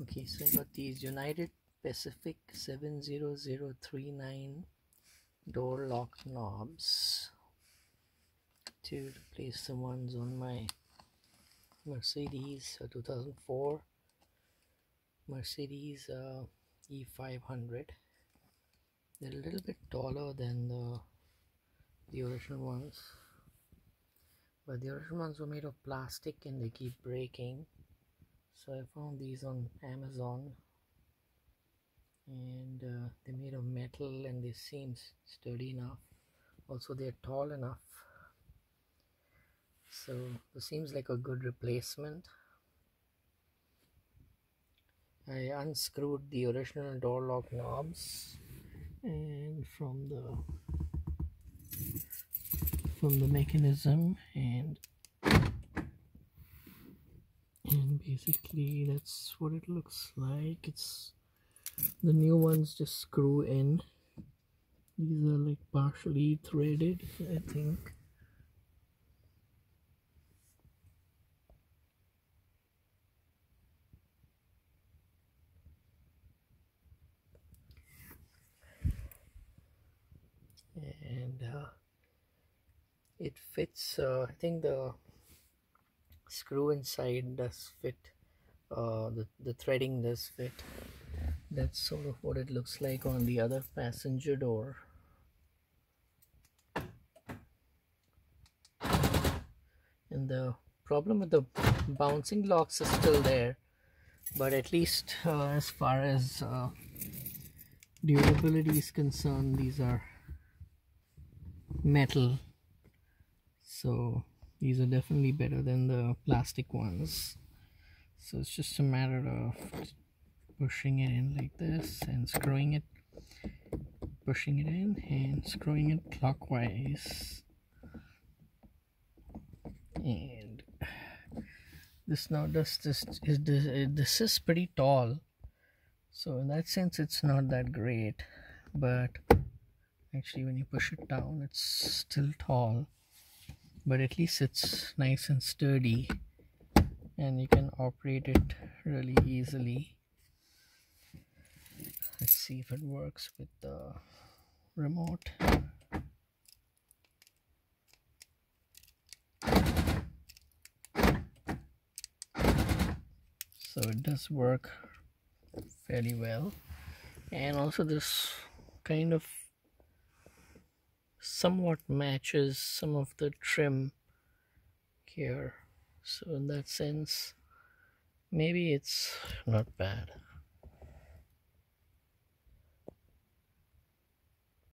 okay so I got these United Pacific 70039 door lock knobs to replace the ones on my Mercedes 2004 Mercedes uh, E500 they're a little bit taller than the the original ones but the original ones were made of plastic and they keep breaking so I found these on Amazon and uh, they're made of metal and they seem sturdy enough. Also they're tall enough. So this seems like a good replacement. I unscrewed the original door lock knobs and from the from the mechanism and basically that's what it looks like. It's the new ones just screw in. These are like partially threaded I think. And uh, it fits uh, I think the screw inside does fit uh, the, the threading does fit. That's sort of what it looks like on the other passenger door. And the problem with the bouncing locks is still there but at least uh, as far as uh, durability is concerned these are metal. So these are definitely better than the plastic ones. So it's just a matter of pushing it in like this and screwing it pushing it in and screwing it clockwise. And this now does this is this, this is pretty tall. So in that sense it's not that great but actually when you push it down it's still tall but at least it's nice and sturdy and you can operate it really easily. Let's see if it works with the remote. So it does work fairly well. And also this kind of somewhat matches some of the trim here. So in that sense maybe it's not bad